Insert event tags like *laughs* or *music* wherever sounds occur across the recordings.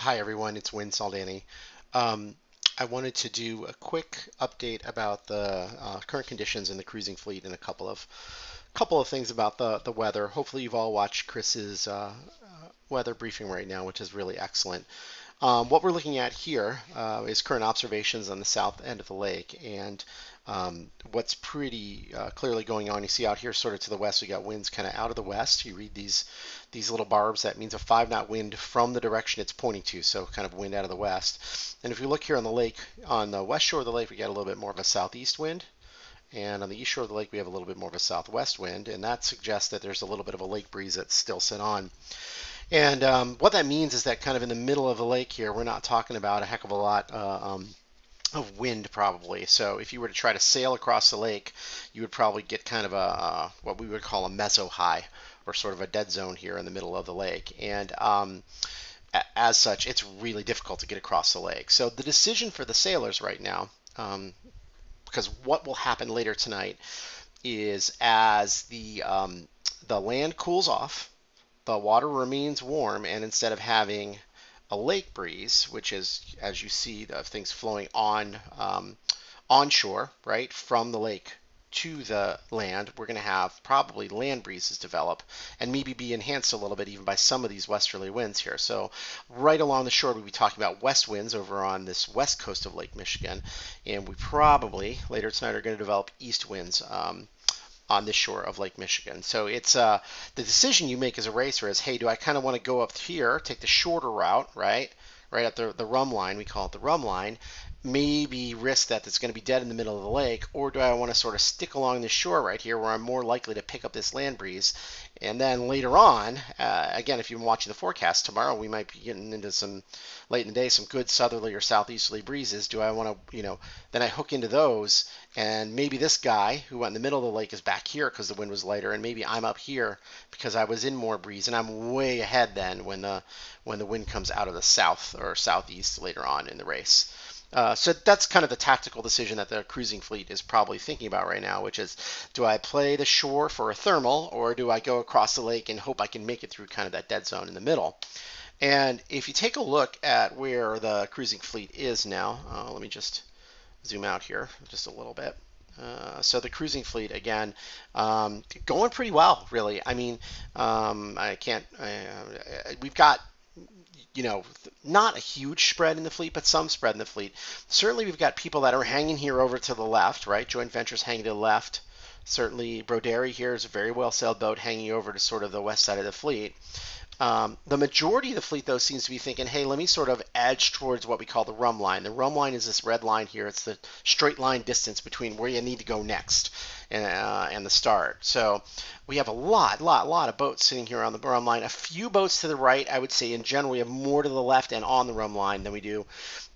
Hi everyone, it's Win Saldani. Um, I wanted to do a quick update about the uh, current conditions in the cruising fleet and a couple of couple of things about the the weather. Hopefully you've all watched Chris's uh, uh weather briefing right now, which is really excellent. Um, what we're looking at here uh, is current observations on the south end of the lake, and um, what's pretty uh, clearly going on. You see out here, sort of to the west, we got winds kind of out of the west. You read these these little barbs. That means a five knot wind from the direction it's pointing to, so kind of wind out of the west. And if you look here on the lake, on the west shore of the lake, we got a little bit more of a southeast wind. And on the east shore of the lake, we have a little bit more of a southwest wind, and that suggests that there's a little bit of a lake breeze that's still set on. And um, what that means is that kind of in the middle of the lake here, we're not talking about a heck of a lot uh, um, of wind probably. So if you were to try to sail across the lake, you would probably get kind of a uh, what we would call a meso high or sort of a dead zone here in the middle of the lake. And um, as such, it's really difficult to get across the lake. So the decision for the sailors right now, um, because what will happen later tonight is as the um, the land cools off the water remains warm, and instead of having a lake breeze, which is, as you see, the things flowing on um, onshore, right, from the lake to the land, we're going to have probably land breezes develop and maybe be enhanced a little bit even by some of these westerly winds here. So right along the shore, we'll be talking about west winds over on this west coast of Lake Michigan. And we probably later tonight are going to develop east winds. Um, on the shore of Lake Michigan. So it's uh, the decision you make as a racer is, hey, do I kind of want to go up here, take the shorter route, right? Right at the, the rum line, we call it the rum line, maybe risk that it's going to be dead in the middle of the lake, or do I want to sort of stick along the shore right here where I'm more likely to pick up this land breeze? And then later on, uh, again, if you've been watching the forecast tomorrow, we might be getting into some late in the day, some good southerly or southeasterly breezes. Do I want to, you know, then I hook into those, and maybe this guy who went in the middle of the lake is back here because the wind was lighter, and maybe I'm up here because I was in more breeze, and I'm way ahead then when the when the wind comes out of the south or southeast later on in the race. Uh, so that's kind of the tactical decision that the cruising fleet is probably thinking about right now, which is do I play the shore for a thermal or do I go across the lake and hope I can make it through kind of that dead zone in the middle? And if you take a look at where the cruising fleet is now, uh, let me just zoom out here just a little bit. Uh, so the cruising fleet again um, going pretty well really i mean um, i can't uh, we've got you know, not a huge spread in the fleet, but some spread in the fleet. Certainly, we've got people that are hanging here over to the left, right? Joint ventures hanging to the left. Certainly, Broderi here is a very well sailed boat hanging over to sort of the west side of the fleet. Um, the majority of the fleet, though, seems to be thinking, hey, let me sort of edge towards what we call the rum line. The rum line is this red line here. It's the straight line distance between where you need to go next and, uh, and the start. So we have a lot, lot, lot of boats sitting here on the rum line. A few boats to the right. I would say in general we have more to the left and on the rum line than we do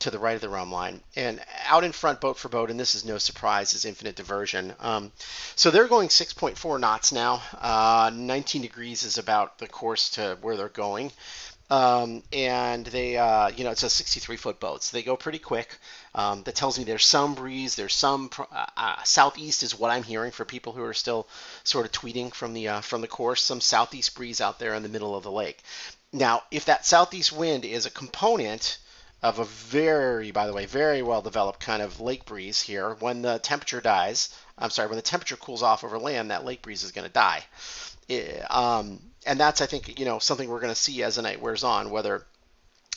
to the right of the rum line. And out in front, boat for boat, and this is no surprise, is Infinite Diversion. Um, so they're going 6.4 knots now. Uh, 19 degrees is about the course to where they're going. Um, and they, uh, you know, it's a 63 foot boat, so they go pretty quick. Um, that tells me there's some breeze, there's some uh, uh, southeast is what I'm hearing for people who are still sort of tweeting from the uh, from the course. Some southeast breeze out there in the middle of the lake. Now, if that southeast wind is a component of a very, by the way, very well developed kind of lake breeze here, when the temperature dies, I'm sorry, when the temperature cools off over land, that lake breeze is going to die. It, um, and that's I think you know something we're going to see as the night wears on, whether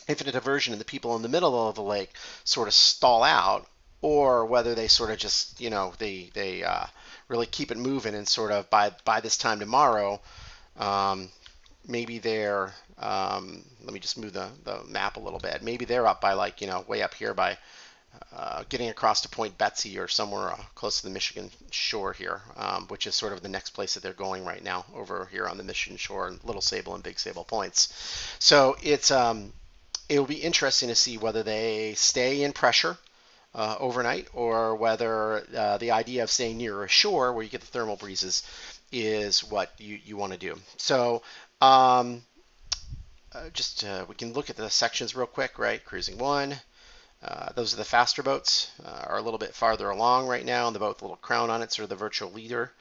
infinite diversion and the people in the middle of the lake sort of stall out, or whether they sort of just you know they they uh, really keep it moving and sort of by by this time tomorrow, um, maybe they're um, let me just move the, the map a little bit. Maybe they're up by like you know way up here by uh, getting across to Point Betsie or somewhere uh, close to the Michigan shore here, um, which is sort of the next place that they're going right now over here on the Michigan shore, and Little Sable and Big Sable points. So it's um, it will be interesting to see whether they stay in pressure uh, overnight or whether uh, the idea of staying near a shore where you get the thermal breezes is what you, you want to do. So um, uh, just uh, we can look at the sections real quick, right? Cruising one. Uh, those are the faster boats, uh, are a little bit farther along right now, and the boat with the little crown on it, sort of the virtual leader.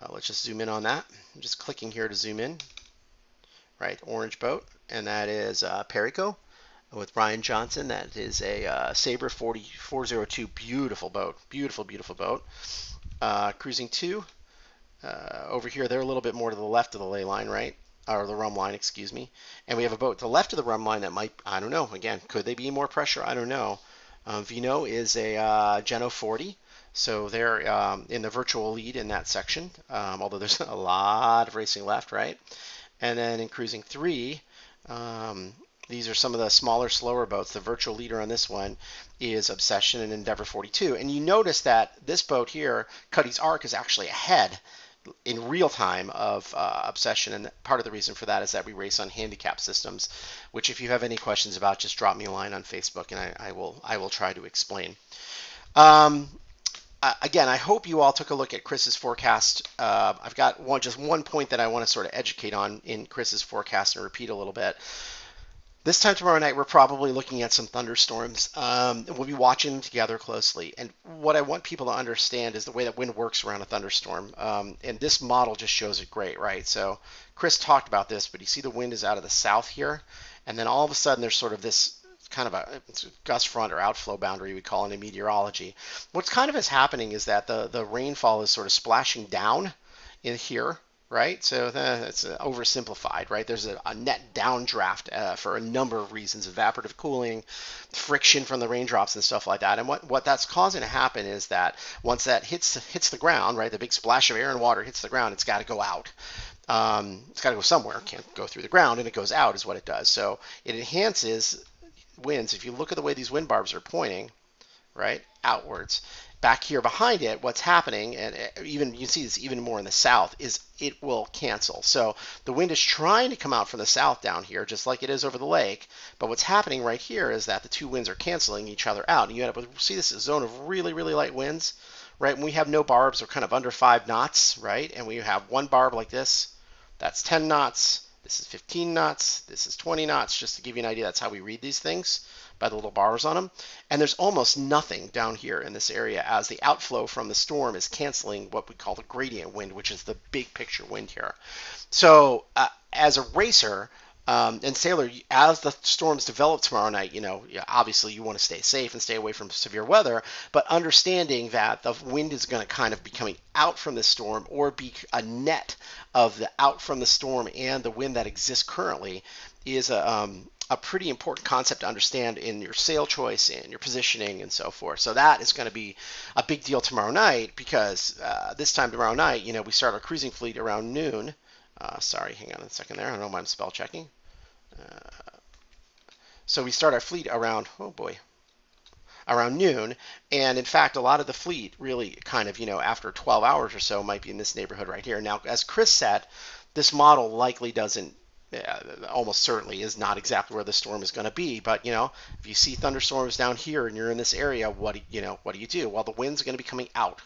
Uh, let's just zoom in on that. I'm just clicking here to zoom in. Right, orange boat, and that is uh, Perico. with Brian Johnson. That is a uh, Sabre 40, 402, beautiful boat, beautiful, beautiful boat. Cruising two. Uh, over here, they're a little bit more to the left of the ley line, right? Or the rum line, excuse me. And we have a boat to the left of the rum line that might, I don't know, again, could they be more pressure? I don't know. Um, Vino is a uh, Jeanneau 40. So they're um, in the virtual lead in that section, um, although there's *laughs* a lot of racing left, right? And then in cruising three, um, these are some of the smaller, slower boats. The virtual leader on this one is Obsession and Endeavor 42. And you notice that this boat here, Cuddy's Ark, is actually ahead in real time of uh, Obsession. And part of the reason for that is that we race on handicap systems, which if you have any questions about, just drop me a line on Facebook and I, I will I will try to explain. Um, uh, again, I hope you all took a look at Chris's forecast. Uh, I've got one just one point that I want to sort of educate on in Chris's forecast and repeat a little bit. This time tomorrow night, we're probably looking at some thunderstorms. Um, we'll be watching them together closely. And what I want people to understand is the way that wind works around a thunderstorm. Um, and this model just shows it great, right? So Chris talked about this, but you see the wind is out of the south here. And then all of a sudden, there's sort of this kind of a gust front or outflow boundary we call it in meteorology. What's kind of is happening is that the, the rainfall is sort of splashing down in here right? So that's uh, oversimplified, right? There's a, a net downdraft uh, for a number of reasons, evaporative cooling, friction from the raindrops and stuff like that. And what, what that's causing to happen is that once that hits hits the ground, right, the big splash of air and water hits the ground, it's got to go out. Um, it's got to go somewhere. Can't go through the ground, and it goes out is what it does. So it enhances winds. If you look at the way these wind barbs are pointing, right, outwards, back here behind it, what's happening, and uh, even you see this even more in the south, is it will cancel. So the wind is trying to come out from the south down here, just like it is over the lake. But what's happening right here is that the two winds are canceling each other out, and you end up with see this zone of really really light winds, right? When we have no barbs, we're kind of under five knots, right? And we have one barb like this, that's 10 knots. This is 15 knots. This is 20 knots, just to give you an idea. That's how we read these things by the little bars on them. And there's almost nothing down here in this area as the outflow from the storm is canceling what we call the gradient wind, which is the big picture wind here. So uh, as a racer, um, and Sailor, as the storms develop tomorrow night, you know, obviously you want to stay safe and stay away from severe weather, but understanding that the wind is going to kind of be coming out from the storm or be a net of the out from the storm and the wind that exists currently is a, um, a pretty important concept to understand in your sail choice and your positioning and so forth. So that is going to be a big deal tomorrow night because uh, this time tomorrow night, you know, we start our cruising fleet around noon. Uh, sorry, hang on a second there. I don't know why I'm spell checking. Uh, so we start our fleet around, oh boy, around noon. And in fact, a lot of the fleet really kind of, you know, after 12 hours or so might be in this neighborhood right here. Now, as Chris said, this model likely doesn't almost certainly is not exactly where the storm is going to be. But you know, if you see thunderstorms down here and you're in this area, what do you know? What do you do? Well, the wind's are going to be coming out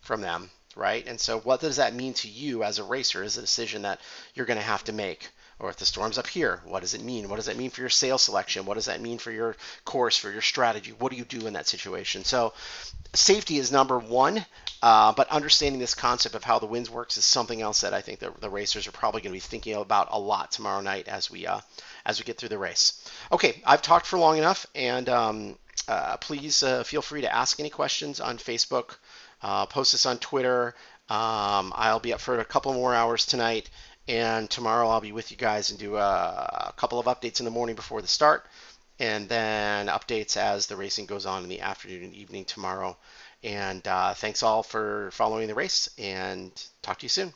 from them, right? And so, what does that mean to you as a racer? Is a decision that you're going to have to make. Or if the storm's up here, what does it mean? What does that mean for your sail selection? What does that mean for your course, for your strategy? What do you do in that situation? So, safety is number one, uh, but understanding this concept of how the winds works is something else that I think the, the racers are probably going to be thinking about a lot tomorrow night as we uh, as we get through the race. Okay, I've talked for long enough, and um, uh, please uh, feel free to ask any questions on Facebook. Uh, post this on Twitter. Um, I'll be up for a couple more hours tonight. And tomorrow I'll be with you guys and do a, a couple of updates in the morning before the start, and then updates as the racing goes on in the afternoon and evening tomorrow. And uh, thanks all for following the race, and talk to you soon.